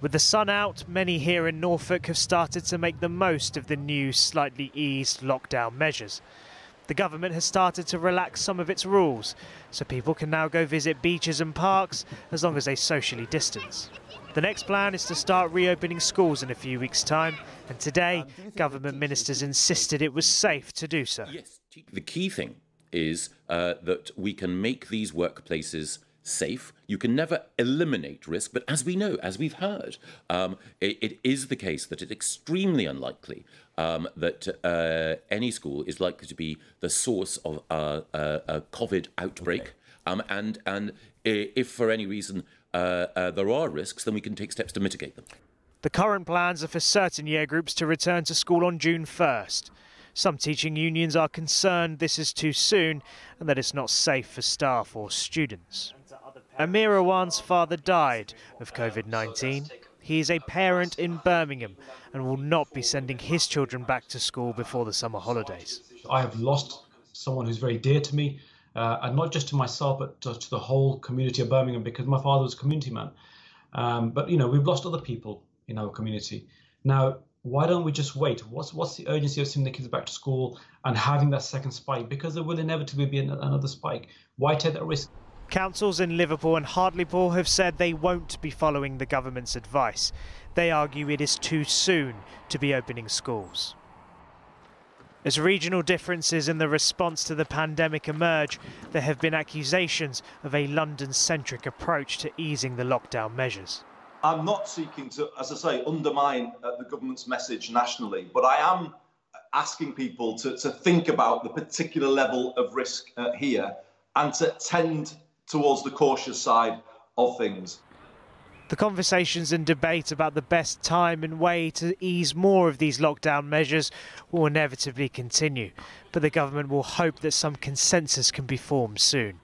With the sun out, many here in Norfolk have started to make the most of the new, slightly eased lockdown measures. The government has started to relax some of its rules, so people can now go visit beaches and parks as long as they socially distance. The next plan is to start reopening schools in a few weeks' time, and today, government ministers insisted it was safe to do so. Yes, the key thing is uh, that we can make these workplaces safe. You can never eliminate risk, but as we know, as we've heard, um, it, it is the case that it's extremely unlikely um, that uh, any school is likely to be the source of a, a, a COVID outbreak. Okay. Um, and and if for any reason uh, uh, there are risks, then we can take steps to mitigate them. The current plans are for certain year groups to return to school on June 1st. Some teaching unions are concerned this is too soon and that it's not safe for staff or students. Amir Awan's father died of COVID 19. He is a parent in Birmingham and will not be sending his children back to school before the summer holidays. I have lost someone who's very dear to me, uh, and not just to myself, but to, to, the whole community of Birmingham because my father was a community man. Um, but, you know, we've lost other people in our community. Now, why don't we just wait? What's what's the urgency of sending the kids back to school and having that second spike? Because there will inevitably be another spike. Why take that risk? Councils in Liverpool and Hartlepool have said they won't be following the government's advice. They argue it is too soon to be opening schools. As regional differences in the response to the pandemic emerge, there have been accusations of a London centric approach to easing the lockdown measures. I'm not seeking to, as I say, undermine uh, the government's message nationally, but I am asking people to, to think about the particular level of risk uh, here and to tend towards the cautious side of things. The conversations and debate about the best time and way to ease more of these lockdown measures will inevitably continue, but the government will hope that some consensus can be formed soon.